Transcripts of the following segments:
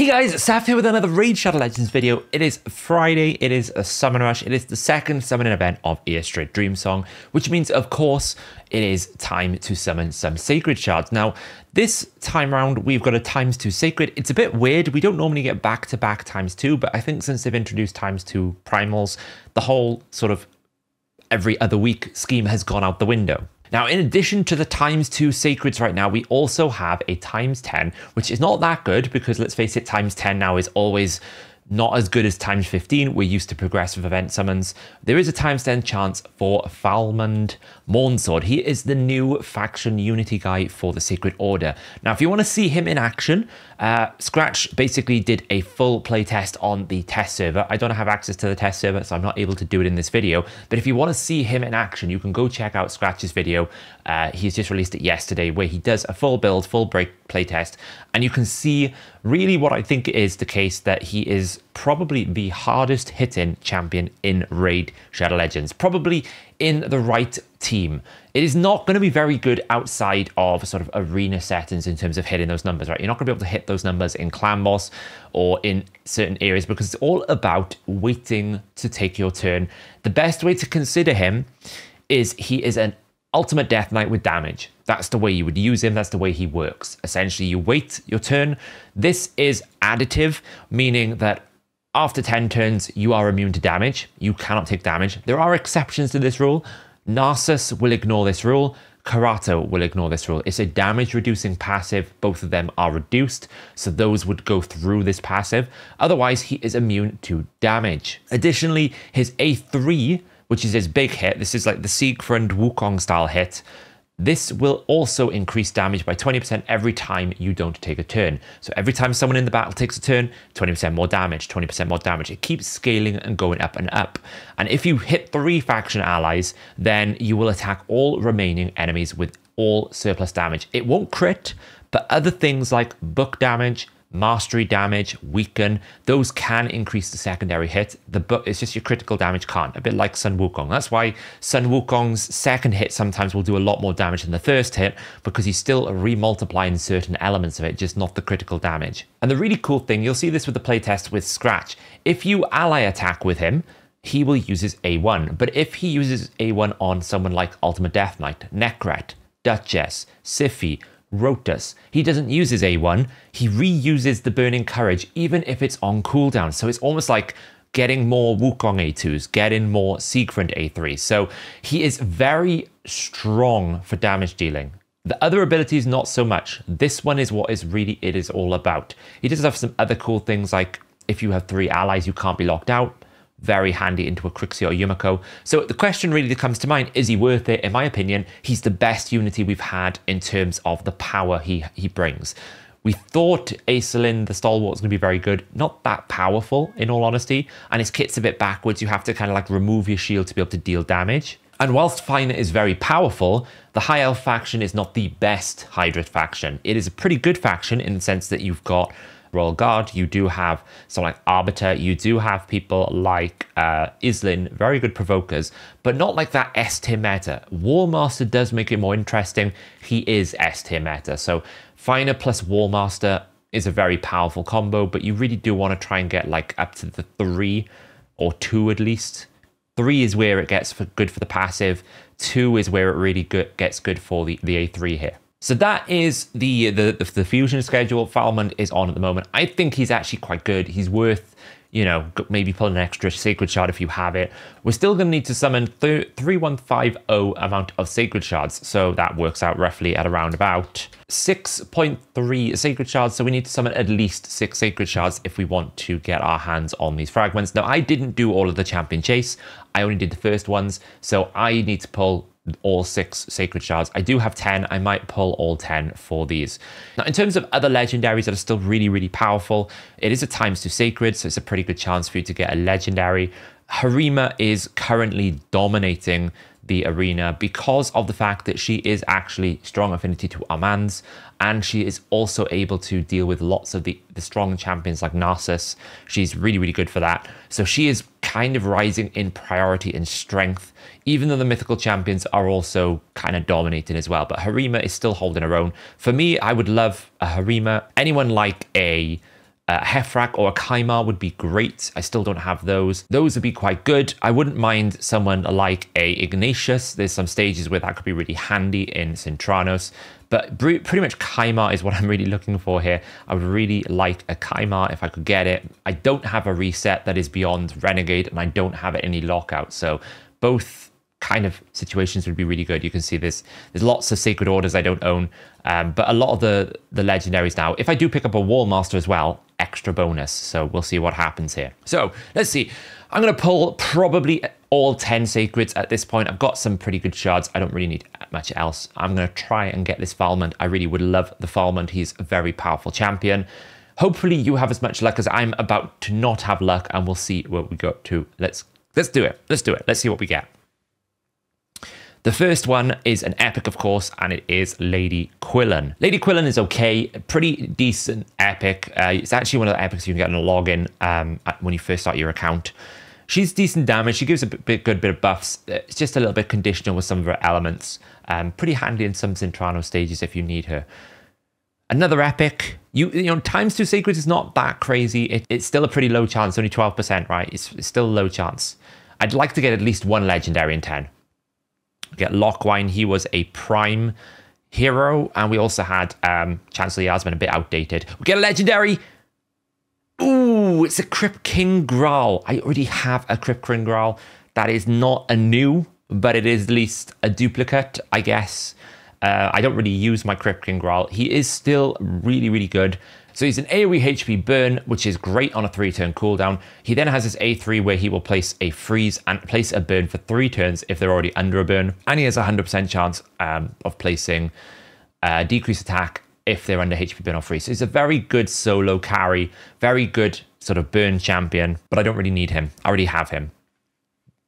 Hey guys, Saf here with another Raid Shadow Legends video. It is Friday, it is a Summon Rush, it is the second summoning event of Eostrid Dreamsong, which means, of course, it is time to summon some Sacred Shards. Now, this time round, we've got a times 2 Sacred. It's a bit weird, we don't normally get back-to-back -back times 2, but I think since they've introduced times 2 Primals, the whole sort of every other week scheme has gone out the window. Now, in addition to the times 2 sacreds right now, we also have a times 10, which is not that good because let's face it, times 10 now is always not as good as times 15. We're used to progressive event summons. There is a times 10 chance for Falmond Mournsword. He is the new faction unity guy for the Sacred Order. Now, if you want to see him in action, uh, Scratch basically did a full playtest on the test server. I don't have access to the test server, so I'm not able to do it in this video. But if you want to see him in action, you can go check out Scratch's video. Uh, he's just released it yesterday, where he does a full build, full break playtest, and you can see really what I think is the case that he is probably the hardest hitting champion in Raid Shadow Legends. Probably in the right team. It is not going to be very good outside of sort of arena settings in terms of hitting those numbers, right? You're not going to be able to hit those numbers in clan boss or in certain areas because it's all about waiting to take your turn. The best way to consider him is he is an ultimate death knight with damage. That's the way you would use him. That's the way he works. Essentially, you wait your turn. This is additive, meaning that after 10 turns, you are immune to damage. You cannot take damage. There are exceptions to this rule. Narses will ignore this rule. Karato will ignore this rule. It's a damage reducing passive. Both of them are reduced, so those would go through this passive. Otherwise, he is immune to damage. Additionally, his A3, which is his big hit, this is like the Siegfried Wukong style hit, this will also increase damage by 20% every time you don't take a turn. So every time someone in the battle takes a turn, 20% more damage, 20% more damage. It keeps scaling and going up and up. And if you hit three faction allies, then you will attack all remaining enemies with all surplus damage. It won't crit, but other things like book damage, mastery damage, weaken, those can increase the secondary hit. The but it's just your critical damage can't, a bit like Sun Wukong. That's why Sun Wukong's second hit sometimes will do a lot more damage than the first hit because he's still remultiplying certain elements of it, just not the critical damage. And the really cool thing, you'll see this with the playtest with Scratch. If you ally attack with him, he will use his A1. But if he uses A1 on someone like Ultimate Death Knight, Nekhret, Duchess, Siphi, Rotos. He doesn't use his A1, he reuses the Burning Courage even if it's on cooldown. So it's almost like getting more Wukong A2s, getting more Siegfried A3s. So he is very strong for damage dealing. The other abilities, not so much. This one is what is really it is all about. He does have some other cool things like if you have three allies, you can't be locked out very handy into a Crixia or Yumeko. So the question really that comes to mind, is he worth it? In my opinion, he's the best Unity we've had in terms of the power he, he brings. We thought Acelin, the Stalwart, was going to be very good. Not that powerful, in all honesty. And his kit's a bit backwards. You have to kind of like remove your shield to be able to deal damage. And whilst Fina is very powerful, the High Elf faction is not the best Hydra faction. It is a pretty good faction in the sense that you've got Royal Guard. You do have someone like Arbiter. You do have people like uh, Islin, very good provokers, but not like that S tier meta. Warmaster does make it more interesting. He is S tier meta. So Fina plus Warmaster is a very powerful combo, but you really do want to try and get like up to the three or two at least. Three is where it gets for good for the passive. Two is where it really good, gets good for the, the A3 here. So that is the, the the fusion schedule Falmond is on at the moment. I think he's actually quite good. He's worth, you know, maybe pull an extra sacred shard if you have it. We're still going to need to summon 3150 amount of sacred shards. So that works out roughly at around about 6.3 sacred shards. So we need to summon at least six sacred shards if we want to get our hands on these fragments. Now, I didn't do all of the champion chase. I only did the first ones. So I need to pull all six sacred shards. I do have 10. I might pull all 10 for these. Now, in terms of other legendaries that are still really, really powerful, it is a times two sacred, so it's a pretty good chance for you to get a legendary. Harima is currently dominating the arena because of the fact that she is actually strong affinity to Armanz and she is also able to deal with lots of the, the strong champions like Narses. She's really, really good for that. So she is kind of rising in priority and strength, even though the mythical champions are also kind of dominating as well. But Harima is still holding her own. For me, I would love a Harima. Anyone like a a Heffrac or a Kymar would be great. I still don't have those. Those would be quite good. I wouldn't mind someone like a Ignatius. There's some stages where that could be really handy in Cintranos. But pretty much Kymar is what I'm really looking for here. I would really like a Kymar if I could get it. I don't have a reset that is beyond Renegade and I don't have any lockout. So both kind of situations would be really good. You can see this. There's lots of Sacred Orders I don't own, um, but a lot of the, the legendaries now, if I do pick up a Warmaster as well, extra bonus. So we'll see what happens here. So let's see. I'm going to pull probably all 10 sacreds at this point. I've got some pretty good shards. I don't really need much else. I'm going to try and get this Falmond. I really would love the Falmond. He's a very powerful champion. Hopefully you have as much luck as I'm about to not have luck and we'll see what we go to. Let's let's do it. Let's do it. Let's see what we get. The first one is an epic, of course, and it is Lady Quillen. Lady Quillen is okay, pretty decent epic. Uh, it's actually one of the epics you can get on a login um, when you first start your account. She's decent damage. She gives a bit, good bit of buffs. It's just a little bit conditional with some of her elements. Um, pretty handy in some Cintrano stages if you need her. Another epic. You you know times two sacred is not that crazy. It, it's still a pretty low chance, only twelve percent, right? It's, it's still a low chance. I'd like to get at least one legendary in ten get Lockwine. He was a prime hero. And we also had um, Chancellor Yasmin, a bit outdated. We get a legendary. Ooh, it's a Crypt King Graal. I already have a Crypt King Graal. That is not a new, but it is at least a duplicate, I guess. Uh, I don't really use my Crypt King Graal. He is still really, really good. So he's an AoE HP burn, which is great on a three turn cooldown. He then has his A3 where he will place a freeze and place a burn for three turns if they're already under a burn. And he has a 100% chance um, of placing a decrease attack if they're under HP burn or freeze. So he's a very good solo carry, very good sort of burn champion, but I don't really need him. I already have him.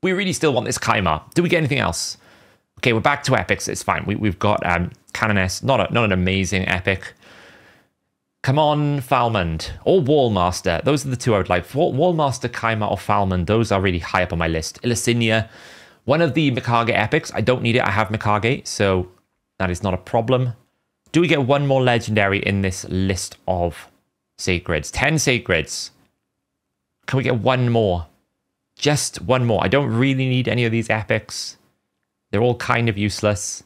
We really still want this Kymar. Do we get anything else? Okay, we're back to epics. It's fine. We, have got um, Canoness, not, a, not an amazing epic. Come on, Falmond or Warmaster. Those are the two I would like. Warmaster, Kymar, or Falmond. Those are really high up on my list. Illusinia, one of the Mikage epics. I don't need it. I have Mikage, so that is not a problem. Do we get one more legendary in this list of sacreds? 10 sacreds. Can we get one more? Just one more. I don't really need any of these epics. They're all kind of useless.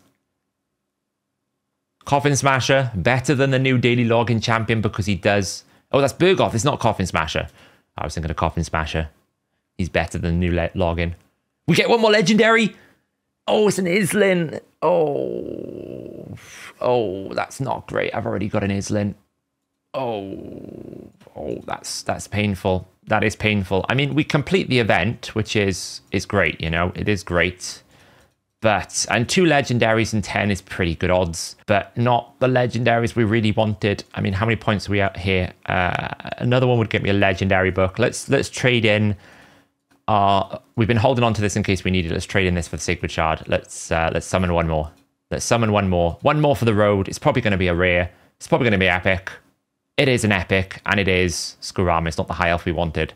Coffin Smasher, better than the new daily login champion because he does. Oh, that's Burgoth. It's not Coffin Smasher. I was thinking of Coffin Smasher. He's better than the new login. We get one more legendary. Oh, it's an Islin. Oh, oh, that's not great. I've already got an Islin. Oh, oh, that's that's painful. That is painful. I mean, we complete the event, which is is great. You know, it is great. But, and two legendaries and 10 is pretty good odds, but not the legendaries we really wanted. I mean, how many points are we at here? Uh, another one would get me a legendary book. Let's, let's trade in uh, we've been holding on to this in case we need it. Let's trade in this for the Sacred Shard. Let's, uh, let's summon one more. Let's summon one more. One more for the road. It's probably going to be a rare. It's probably going to be epic. It is an epic, and it is Skurama. It's not the high elf we wanted.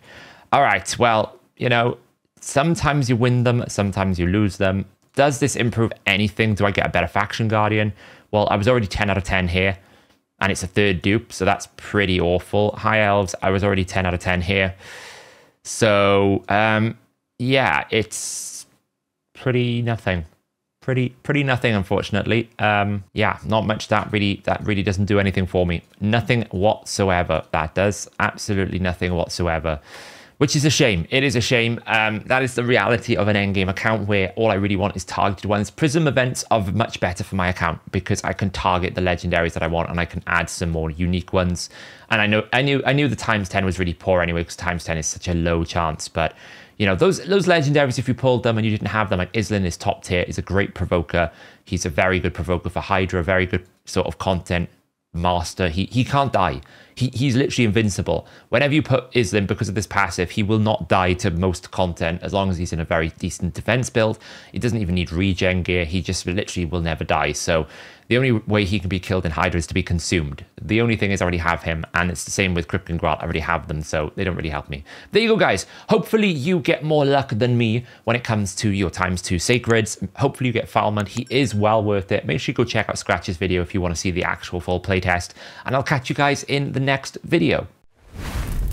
All right, well, you know, sometimes you win them, sometimes you lose them. Does this improve anything? Do I get a better faction guardian? Well, I was already 10 out of 10 here, and it's a third dupe, so that's pretty awful. High elves, I was already 10 out of 10 here. So, um, yeah, it's pretty nothing. Pretty, pretty nothing, unfortunately. Um, yeah, not much that really, that really doesn't do anything for me. Nothing whatsoever that does. Absolutely nothing whatsoever which is a shame. It is a shame. Um, that is the reality of an endgame account where all I really want is targeted ones. Prism events are much better for my account because I can target the legendaries that I want and I can add some more unique ones. And I know I knew I knew the times 10 was really poor anyway because times 10 is such a low chance. But you know, those those legendaries, if you pulled them and you didn't have them, like Islin is top tier, is a great provoker. He's a very good provoker for Hydra, very good sort of content master. He he can't die. He, he's literally invincible. Whenever you put Islin, because of this passive, he will not die to most content as long as he's in a very decent defense build. He doesn't even need regen gear. He just literally will never die. So the only way he can be killed in Hydra is to be consumed. The only thing is I already have him, and it's the same with Crypt King Graal. I already have them, so they don't really help me. There you go, guys. Hopefully you get more luck than me when it comes to your times two sacreds. Hopefully you get Falmond. He is well worth it. Make sure you go check out Scratch's video if you want to see the actual full playtest, and I'll catch you guys in the next video. Bye.